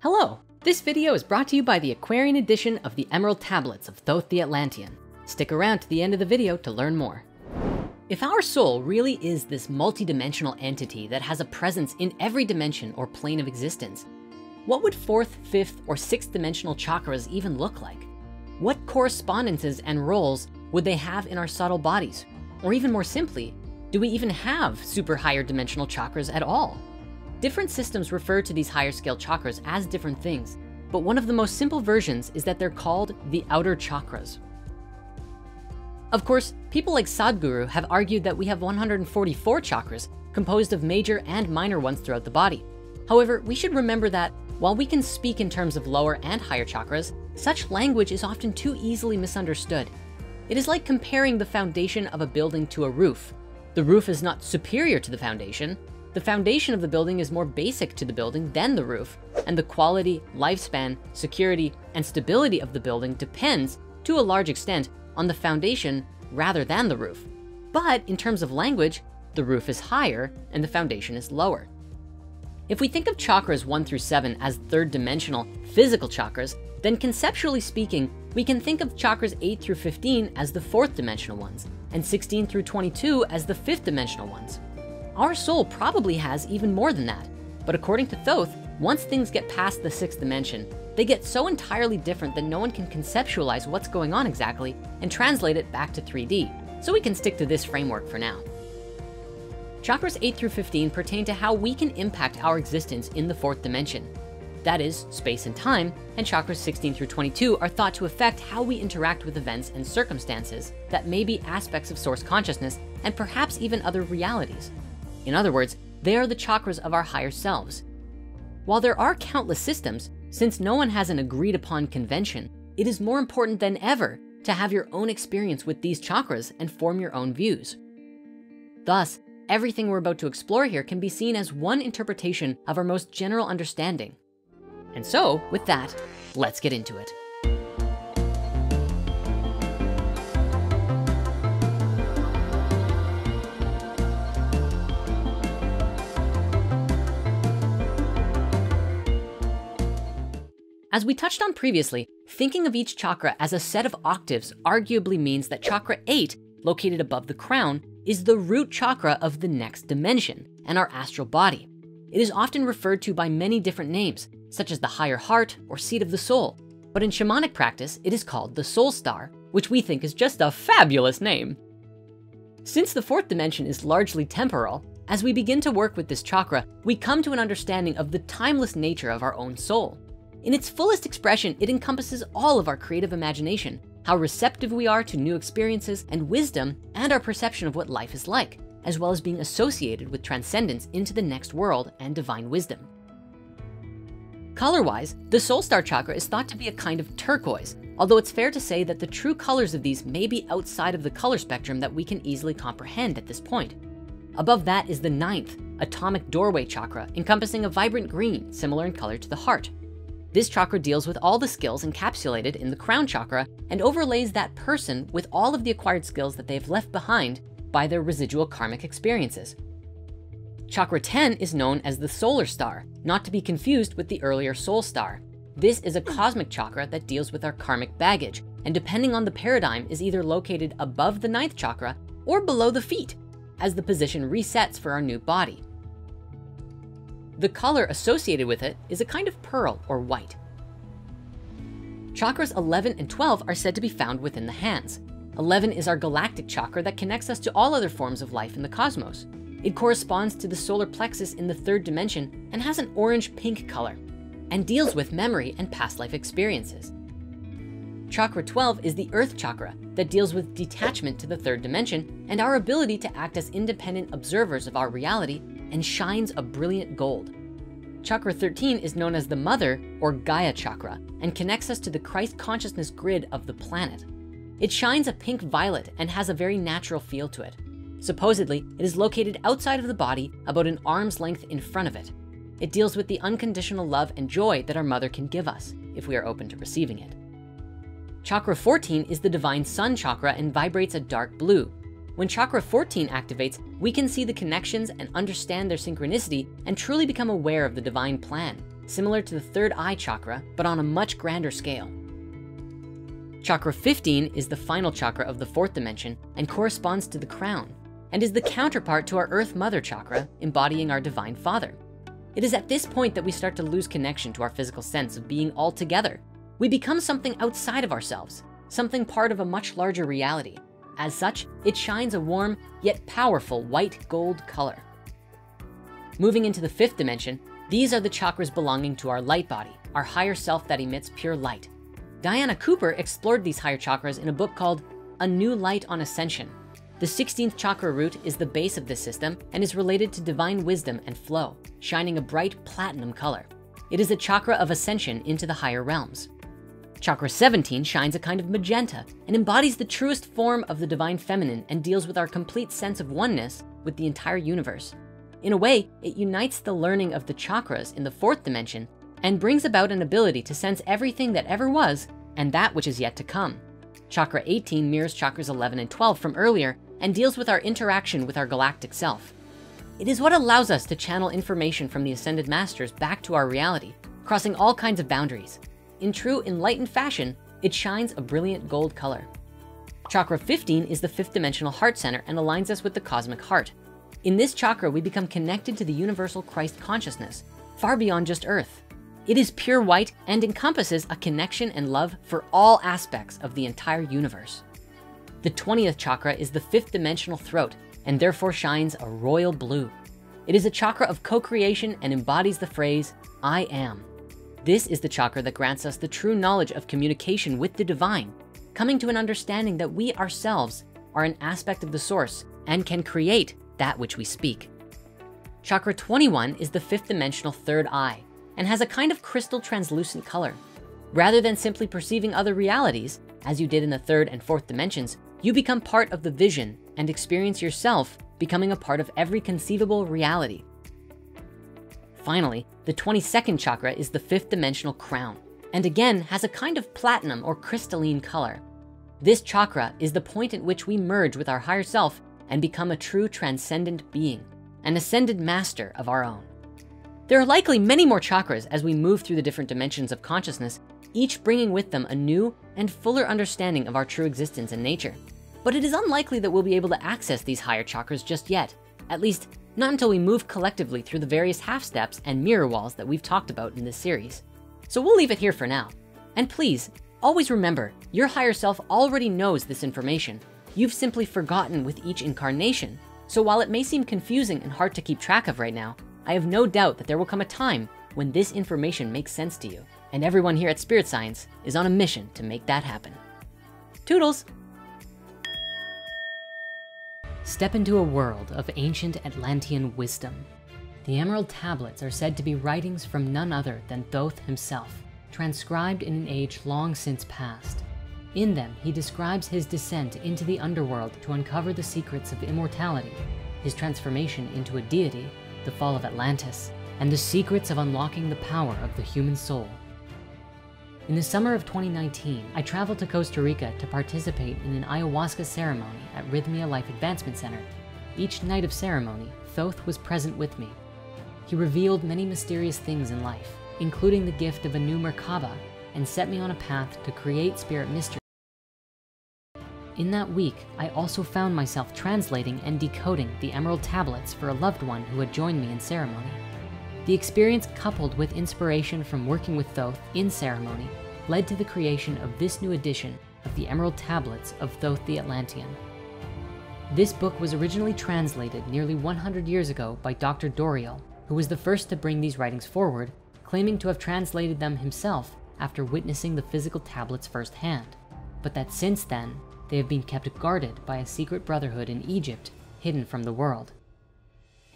Hello, this video is brought to you by the Aquarian edition of the Emerald Tablets of Thoth the Atlantean. Stick around to the end of the video to learn more. If our soul really is this multidimensional entity that has a presence in every dimension or plane of existence, what would fourth, fifth, or sixth dimensional chakras even look like? What correspondences and roles would they have in our subtle bodies? Or even more simply, do we even have super higher dimensional chakras at all? Different systems refer to these higher scale chakras as different things, but one of the most simple versions is that they're called the outer chakras. Of course, people like Sadhguru have argued that we have 144 chakras composed of major and minor ones throughout the body. However, we should remember that while we can speak in terms of lower and higher chakras, such language is often too easily misunderstood. It is like comparing the foundation of a building to a roof. The roof is not superior to the foundation, the foundation of the building is more basic to the building than the roof, and the quality, lifespan, security, and stability of the building depends, to a large extent, on the foundation rather than the roof. But in terms of language, the roof is higher and the foundation is lower. If we think of chakras one through seven as third dimensional physical chakras, then conceptually speaking, we can think of chakras eight through 15 as the fourth dimensional ones, and 16 through 22 as the fifth dimensional ones. Our soul probably has even more than that. But according to Thoth, once things get past the sixth dimension, they get so entirely different that no one can conceptualize what's going on exactly and translate it back to 3D. So we can stick to this framework for now. Chakras 8 through 15 pertain to how we can impact our existence in the fourth dimension. That is space and time, and chakras 16 through 22 are thought to affect how we interact with events and circumstances that may be aspects of source consciousness and perhaps even other realities. In other words, they are the chakras of our higher selves. While there are countless systems, since no one has an agreed upon convention, it is more important than ever to have your own experience with these chakras and form your own views. Thus, everything we're about to explore here can be seen as one interpretation of our most general understanding. And so with that, let's get into it. As we touched on previously, thinking of each chakra as a set of octaves arguably means that chakra eight, located above the crown, is the root chakra of the next dimension and our astral body. It is often referred to by many different names, such as the higher heart or seat of the soul. But in shamanic practice, it is called the soul star, which we think is just a fabulous name. Since the fourth dimension is largely temporal, as we begin to work with this chakra, we come to an understanding of the timeless nature of our own soul. In its fullest expression, it encompasses all of our creative imagination, how receptive we are to new experiences and wisdom, and our perception of what life is like, as well as being associated with transcendence into the next world and divine wisdom. Color-wise, the soul star chakra is thought to be a kind of turquoise, although it's fair to say that the true colors of these may be outside of the color spectrum that we can easily comprehend at this point. Above that is the ninth, atomic doorway chakra, encompassing a vibrant green, similar in color to the heart. This chakra deals with all the skills encapsulated in the crown chakra and overlays that person with all of the acquired skills that they've left behind by their residual karmic experiences. Chakra 10 is known as the solar star, not to be confused with the earlier soul star. This is a cosmic chakra that deals with our karmic baggage, and depending on the paradigm is either located above the ninth chakra or below the feet as the position resets for our new body. The color associated with it is a kind of pearl or white. Chakras 11 and 12 are said to be found within the hands. 11 is our galactic chakra that connects us to all other forms of life in the cosmos. It corresponds to the solar plexus in the third dimension and has an orange pink color and deals with memory and past life experiences. Chakra 12 is the earth chakra that deals with detachment to the third dimension and our ability to act as independent observers of our reality and shines a brilliant gold. Chakra 13 is known as the mother or Gaia chakra and connects us to the Christ consciousness grid of the planet. It shines a pink violet and has a very natural feel to it. Supposedly, it is located outside of the body about an arm's length in front of it. It deals with the unconditional love and joy that our mother can give us if we are open to receiving it. Chakra 14 is the divine sun chakra and vibrates a dark blue. When chakra 14 activates, we can see the connections and understand their synchronicity and truly become aware of the divine plan. similar to the third eye chakra, but on a much grander scale. Chakra 15 is the final chakra of the fourth dimension and corresponds to the crown and is the counterpart to our earth mother chakra, embodying our divine father. It is at this point that we start to lose connection to our physical sense of being all together. We become something outside of ourselves, something part of a much larger reality. As such, it shines a warm yet powerful white gold color. Moving into the fifth dimension, these are the chakras belonging to our light body, our higher self that emits pure light. Diana Cooper explored these higher chakras in a book called A New Light on Ascension. The 16th chakra root is the base of this system and is related to divine wisdom and flow, shining a bright platinum color. It is a chakra of ascension into the higher realms. Chakra 17 shines a kind of magenta and embodies the truest form of the divine feminine and deals with our complete sense of oneness with the entire universe. In a way, it unites the learning of the chakras in the fourth dimension and brings about an ability to sense everything that ever was and that which is yet to come. Chakra 18 mirrors chakras 11 and 12 from earlier and deals with our interaction with our galactic self. It is what allows us to channel information from the Ascended Masters back to our reality, crossing all kinds of boundaries. In true enlightened fashion, it shines a brilliant gold color. Chakra 15 is the fifth dimensional heart center and aligns us with the cosmic heart. In this chakra, we become connected to the universal Christ consciousness, far beyond just earth. It is pure white and encompasses a connection and love for all aspects of the entire universe. The 20th chakra is the fifth dimensional throat and therefore shines a royal blue. It is a chakra of co-creation and embodies the phrase, I am. This is the chakra that grants us the true knowledge of communication with the divine, coming to an understanding that we ourselves are an aspect of the source and can create that which we speak. Chakra 21 is the fifth dimensional third eye and has a kind of crystal translucent color. Rather than simply perceiving other realities, as you did in the third and fourth dimensions, you become part of the vision and experience yourself becoming a part of every conceivable reality. Finally, the 22nd chakra is the fifth dimensional crown, and again has a kind of platinum or crystalline color. This chakra is the point at which we merge with our higher self and become a true transcendent being, an ascended master of our own. There are likely many more chakras as we move through the different dimensions of consciousness each bringing with them a new and fuller understanding of our true existence and nature. But it is unlikely that we'll be able to access these higher chakras just yet, at least not until we move collectively through the various half steps and mirror walls that we've talked about in this series. So we'll leave it here for now. And please, always remember, your higher self already knows this information. You've simply forgotten with each incarnation. So while it may seem confusing and hard to keep track of right now, I have no doubt that there will come a time when this information makes sense to you. And everyone here at Spirit Science is on a mission to make that happen. Toodles. Step into a world of ancient Atlantean wisdom. The Emerald Tablets are said to be writings from none other than Thoth himself, transcribed in an age long since past. In them, he describes his descent into the underworld to uncover the secrets of immortality, his transformation into a deity, the fall of Atlantis, and the secrets of unlocking the power of the human soul. In the summer of 2019, I traveled to Costa Rica to participate in an ayahuasca ceremony at Rhythmia Life Advancement Center. Each night of ceremony, Thoth was present with me. He revealed many mysterious things in life, including the gift of a new Merkaba, and set me on a path to create spirit mystery. In that week, I also found myself translating and decoding the emerald tablets for a loved one who had joined me in ceremony. The experience coupled with inspiration from working with Thoth in ceremony led to the creation of this new edition of the Emerald Tablets of Thoth the Atlantean. This book was originally translated nearly 100 years ago by Dr. Doreal, who was the first to bring these writings forward, claiming to have translated them himself after witnessing the physical tablets firsthand, but that since then, they have been kept guarded by a secret brotherhood in Egypt, hidden from the world.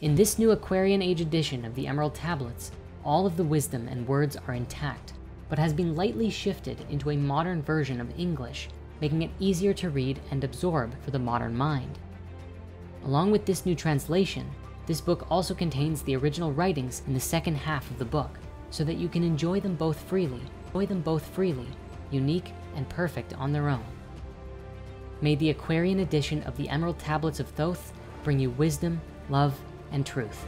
In this new Aquarian Age edition of the Emerald Tablets, all of the wisdom and words are intact, but has been lightly shifted into a modern version of English, making it easier to read and absorb for the modern mind. Along with this new translation, this book also contains the original writings in the second half of the book, so that you can enjoy them both freely, enjoy them both freely, unique and perfect on their own. May the Aquarian edition of the Emerald Tablets of Thoth bring you wisdom, love, and truth.